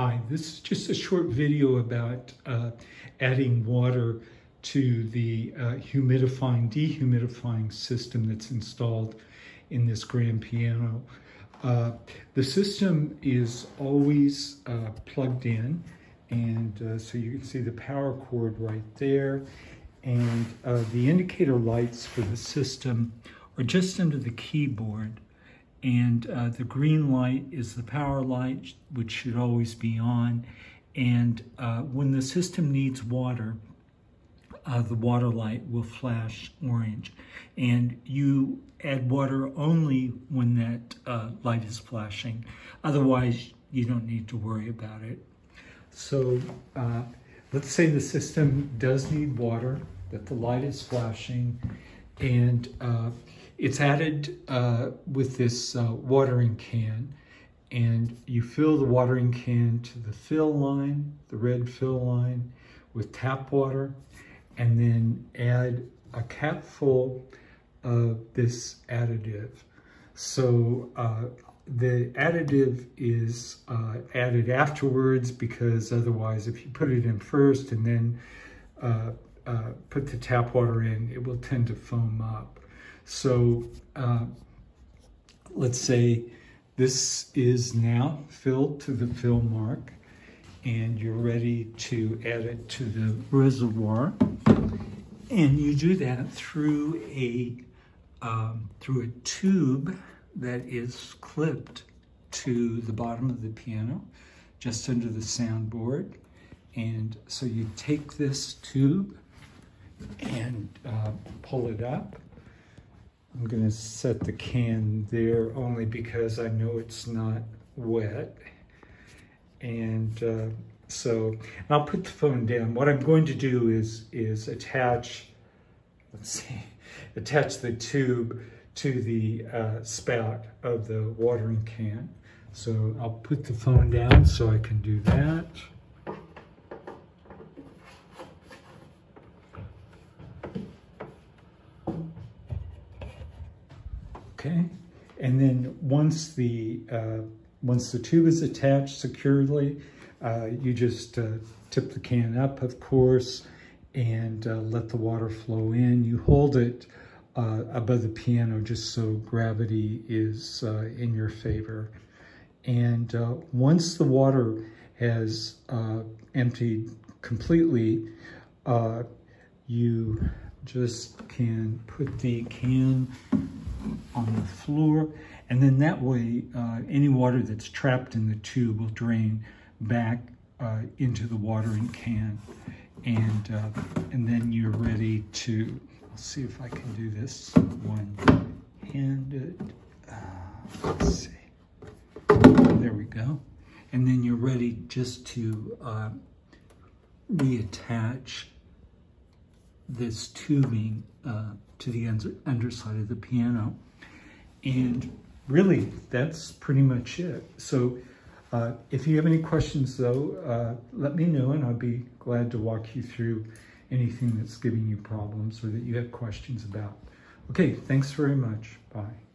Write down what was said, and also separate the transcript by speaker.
Speaker 1: Hi, this is just a short video about uh, adding water to the uh, humidifying, dehumidifying system that's installed in this grand piano. Uh, the system is always uh, plugged in and uh, so you can see the power cord right there and uh, the indicator lights for the system are just under the keyboard and uh, the green light is the power light, which should always be on. And uh, when the system needs water, uh, the water light will flash orange. And you add water only when that uh, light is flashing. Otherwise, you don't need to worry about it. So uh, let's say the system does need water, that the light is flashing, and uh, it's added uh, with this uh, watering can and you fill the watering can to the fill line, the red fill line with tap water and then add a cap full of this additive. So uh, the additive is uh, added afterwards because otherwise if you put it in first and then uh, put the tap water in, it will tend to foam up. So uh, let's say this is now filled to the fill mark and you're ready to add it to the reservoir. And you do that through a, um, through a tube that is clipped to the bottom of the piano, just under the soundboard. And so you take this tube and uh, pull it up I'm going to set the can there only because I know it's not wet. And uh, so I'll put the phone down. What I'm going to do is, is attach, let's see, attach the tube to the uh, spout of the watering can. So I'll put the phone down so I can do that. Okay, and then once the uh, once the tube is attached securely, uh, you just uh, tip the can up, of course, and uh, let the water flow in. You hold it uh, above the piano just so gravity is in your favor. And once the water has emptied completely, you just can put the can on the floor. And then that way, uh, any water that's trapped in the tube will drain back uh, into the watering can. And, uh, and then you're ready to, see if I can do this one-handed. Uh, let's see. There we go. And then you're ready just to uh, reattach this tubing uh, to the underside of the piano. And really, that's pretty much it. So uh, if you have any questions though, uh, let me know and I'll be glad to walk you through anything that's giving you problems or that you have questions about. Okay, thanks very much. Bye.